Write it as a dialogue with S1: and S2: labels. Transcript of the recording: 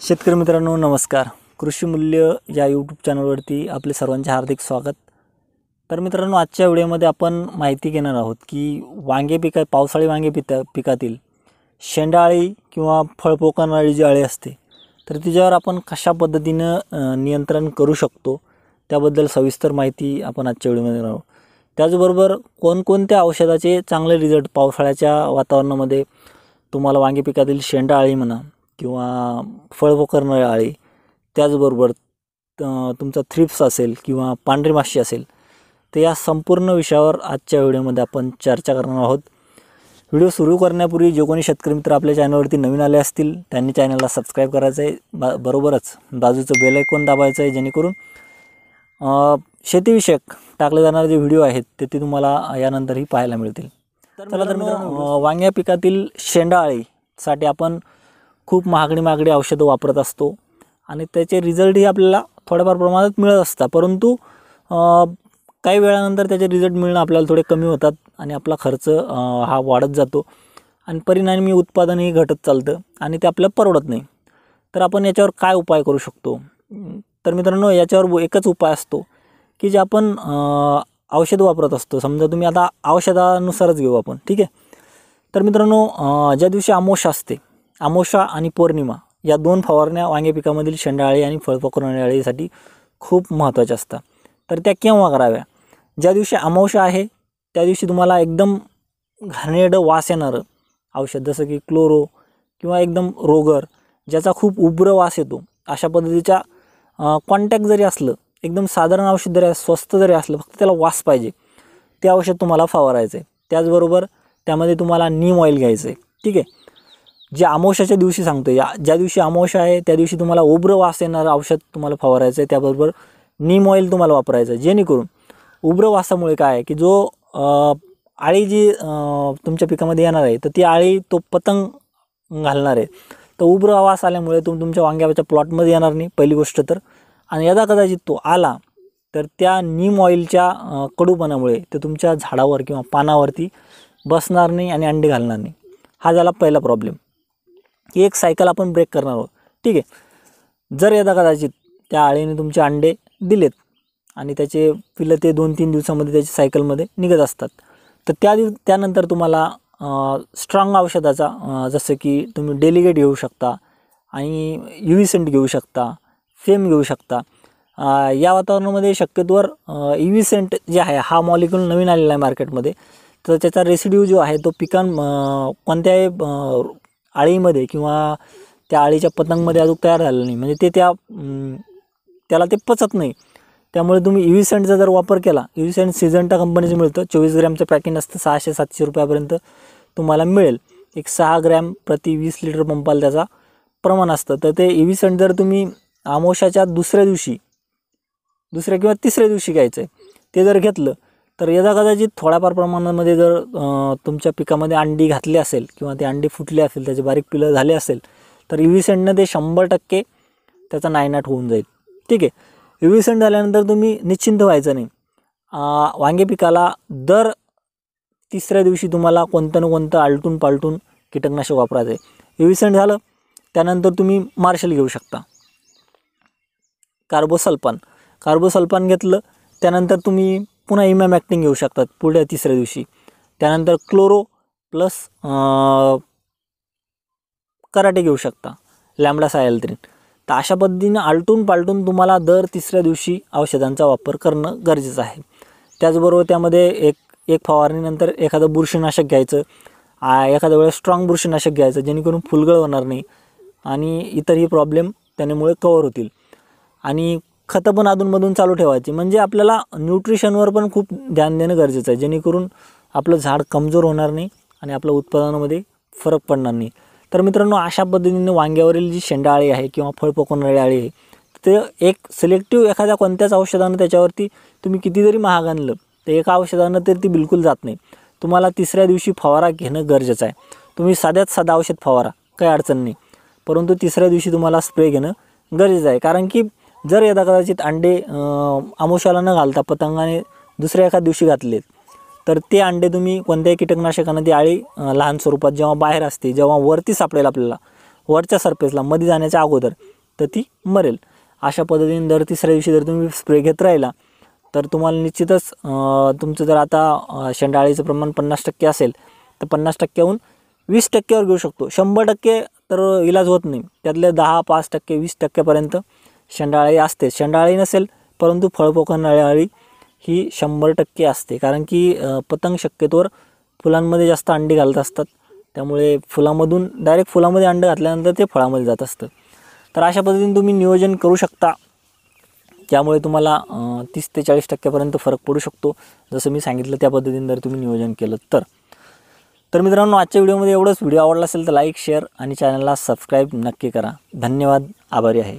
S1: शेतकरी मित्रांनो नमस्कार. कृषी मूल्य या यूट्यूब चॅनलवरती आपले सर्वांचे हार्दिक स्वागत. तर मित्रांनो आजच्या व्हिडिओमध्ये आपण माहिती घेणार आहोत की वांगे पिका पावसाळी वांगे पिता पिकातील शेंडाळी किंवा फळपोकणारी जी अळी असते तर तिच्यावर आपण कशा पद्धतीनं नियंत्रण करू शकतो त्याबद्दल सविस्तर माहिती आपण आजच्या व्हिडिओमध्ये घेणार आहोत. त्याचबरोबर कोणकोणत्या औषधाचे चांगले रिझल्ट पावसाळ्याच्या वातावरणामध्ये तुम्हाला वांगे पिकातील शेंडाळी म्हणा किंवा फळ करणारी आळी त्याचबरोबर त- तुमचा थ्रिप्स असेल किंवा पांढरी माशी असेल तर या संपूर्ण विषयावर आजच्या व्हिडिओमध्ये आपण चर्चा करणार आहोत. व्हिडिओ सुरू करण्यापूर्वी जे कोणी शेतकरी मित्र आपल्या चॅनलवरती नवीन आले असतील त्यांनी चॅनलला सबस्क्राईब करायचं आहे. बा बरोबरच बाजूचं बेल आयकॉन दाबायचं आहे जेणेकरून शेतीविषयक टाकले जाणारे जे व्हिडिओ आहेत ते ते तुम्हाला यानंतरही पाहायला मिळतील. चला तर वांग्या पिकातील शेंडाळीसाठी आपण खूप महागडी महागडी औषधं वापरत असतो. आणि त्याचे रिझल्टही आपल्याला थोड्याफार प्रमाणात मिळत असतात. परंतु काही वेळानंतर त्याचे रिझल्ट मिळणं आपल्याला थोडे कमी होतात आणि आपला खर्च हा वाढत जातो. आणि परिणामी उत्पादनही घटत चालतं आणि ते आपल्याला परवडत नाही. तर आपण याच्यावर काय उपाय करू शकतो? तर मित्रांनो याच्यावर एकच उपाय असतो की जे आपण औषध वापरत असतो. समजा तुम्ही आता औषधानुसारच घेऊ आपण. ठीक आहे? तर मित्रांनो ज्या दिवशी अमोश असते अमावस्या आणि पौर्णिमा या दोन फवारण्या वांगे पिकामधील शेंडाळी आणि फळपकरणारी खूप महत्त्वाच्या असतात. तर त्या केव्हा कराव्या? ज्या दिवशी अमावशा आहे त्या दिवशी तुम्हाला एकदम घाणेरडं वास येणारं औषध जसं की क्लोरो किंवा एकदम रोगर ज्याचा खूप उग्र वास येतो अशा पद्धतीच्या कॉन्टॅक्ट जरी असलं एकदम साधारण औषध जरी स्वस्त जरी असलं फक्त त्याला वास पाहिजे. ते औषध तुम्हाला फवारायचं आहे त्याचबरोबर त्यामध्ये तुम्हाला नीम ऑइल घ्यायचं आहे ठीक आहे? जे अमावश्याच्या दिवशी सांगतो या ज्या दिवशी अमावश्या आहे त्या दिवशी तुम्हाला उब्र वास येणारं औषध तुम्हाला फवारायचं आहे त्याबरोबर नीम ऑइल तुम्हाला वापरायचं आहे जेणेकरून उब्र वासामुळे काय आहे की जो आळी जी तुमच्या पिकामध्ये येणार आहे तर ती आळी तो पतंग घालणार आहे. तर उब्र वास आल्यामुळे तुम तुमच्या वांग्याच्या प्लॉटमध्ये येणार नाही पहिली गोष्ट तर. आणि यदा कदाचित तो आला तर त्या नीम ऑइलच्या कडूपणामुळे ते तुमच्या झाडावर किंवा पानावरती बसणार नाही आणि अंडे घालणार नाही. हा झाला पहिला प्रॉब्लेम की एक सायकल आपण ब्रेक करणार आहोत. ठीक आहे? जर यदा कदाचित त्या आळीने तुमचे अंडे दिलेत आणि त्याचे पिलं ते दोन तीन दिवसामध्ये त्याच्या सायकलमध्ये निघत असतात तर त्या दिव त्यानंतर तुम्हाला स्ट्रॉंग औषधाचा जसं की तुम्ही डेलिगेट घेऊ शकता आणि युविसेंट घेऊ शकता फेम घेऊ शकता या वातावरणामध्ये शक्यतोवर युविसेंट जे आहे हा मॉलिक्युल नवीन आलेला आहे मार्केटमध्ये तर त्याचा रेसिड्यू जो आहे तो पिकां कोणत्याही आळीमध्ये किंवा त्या आळीच्या पतंगमध्ये अजून तयार झालं नाही. म्हणजे ते त्या त्याला ते पचत नाही. त्यामुळे तुम्ही इव्हिसेंटचा जर वापर केला इव्हिसेंट सिझंटा कंपनीचं मिळतं. चोवीस ग्रॅमचं पॅकिंग असतं सहाशे सातशे रुपयापर्यंत तुम्हाला मिळेल. एक सहा ग्रॅम प्रति वीस लिटर पंपाला त्याचा प्रमाण असतं. तर ते इव्हिसेंट जर तुम्ही आमोशाच्या दुसऱ्या दिवशी दुसऱ्या किंवा तिसऱ्या दिवशी घ्यायचं आहे ते जर घेतलं तर यदा कदाचित थोड्याफार प्रमाणामध्ये जर तुमच्या पिकामध्ये अंडी घातली असेल किंवा ते अंडी फुटले असेल त्याचे बारीक पिलं झाले असेल तर युविसेंटनं ते शंभर टक्के त्याचा नायनाट होऊन जाईल. ठीक आहे? युविसेंट झाल्यानंतर तुम्ही निश्चिंत व्हायचं नाही. वांगे पिकाला दर तिसऱ्या दिवशी तुम्हाला कोणतं ना कोणतं आलटून पालटून कीटकनाशक वापरायचं आहे. युविसेंट झालं त्यानंतर तुम्ही मार्शल घेऊ शकता. कार्बोसल्पान कार्बोसल्पान घेतलं त्यानंतर तुम्ही पुन्हा इमॅमॅक्टिंग घेऊ शकतात पुढल्या तिसऱ्या दिवशी. त्यानंतर क्लोरो प्लस कराटे घेऊ शकता. लॅमडा सायल्त्रीन तर अशा पद्धतीने आलटून पालटून तुम्हाला दर तिसऱ्या दिवशी औषधांचा वापर करणं गरजेचं आहे. त्याचबरोबर त्यामध्ये एक एक फवारणीनंतर एखादं बुरशीनाशक घ्यायचं. एखाद्या वेळेस स्ट्रॉंग बुरशीनाशक घ्यायचं जेणेकरून फुलगळ होणार नाही. आणि इतरही प्रॉब्लेम त्यामुळे कवर होतील. आणि खतं पण अधूनमधून चालू ठेवायची. म्हणजे आपल्याला न्यूट्रिशनवर पण खूप ध्यान देणं गरजेचं आहे. जेणेकरून आपलं झाड कमजोर होणार नाही आणि आपल्या उत्पादनामध्ये फरक पडणार नाही. तर मित्रांनो अशा पद्धतीने वांग्यावरील जी शेंडाळी आहे किंवा फळ पकवणारी आळी आहे ते एक सिलेक्टिव्ह एखाद्या कोणत्याच औषधानं त्याच्यावरती तुम्ही किती जरी महाग आणलं तर एका औषधानं तर ती बिलकुल जात नाही. तुम्हाला तिसऱ्या दिवशी फवारा घेणं गरजेचं आहे. तुम्ही साध्यात साधा औषध फवारा काही अडचण नाही. परंतु तिसऱ्या दिवशी तुम्हाला स्प्रे घेणं गरजेचं आहे. कारण की जर यदा कदाचित अंडे आमोशाला न घालता पतंगाने दुसऱ्या एका दिवशी घातलेत तर ते अंडे तुम्ही कोणत्याही कीटकनाशकानं ती आळी लहान स्वरूपात जेव्हा बाहेर असते जेव्हा वरती सापडेल आपल्याला वरच्या सरफेसला मध्ये जाण्याच्या अगोदर तर ती मरेल. अशा पद्धतीने दर तिसऱ्या दिवशी जर तुम्ही स्प्रे घेत राहिला तर तुम्हाला निश्चितच तुमचं जर आता शेंडाळीचं प्रमाण पन्नास टक्के असेल तर पन्नास टक्क्याहून वीस टक्क्यावर घेऊ शकतो. शंभर टक्के तर इलाज होत नाही. त्यातले दहा पाच टक्के वीस टक्क्यापर्यंत शेंडाळी असते. शेंडाळी नसेल परंतु फळपोखणाळी ही शंभर टक्के असते. कारण की पतंग शक्यतोवर फुलांमध्ये जास्त अंडी घालत असतात. त्यामुळे फुलामधून डायरेक्ट फुलामध्ये अंड घातल्यानंतर ते फळामध्ये जात असतं. तर अशा पद्धतीने तुम्ही नियोजन करू शकता. त्यामुळे तुम्हाला तीस ते चाळीस टक्क्यापर्यंत फरक पडू शकतो. जसं मी सांगितलं त्या पद्धतीने जर तुम्ही नियोजन केलं तर. तर मित्रांनो आजच्या व्हिडिओमध्ये एवढंच. व्हिडिओ आवडला असेल तर लाईक शेअर आणि चॅनलला सबस्क्राईब नक्की करा. धन्यवाद. आभारी आहे.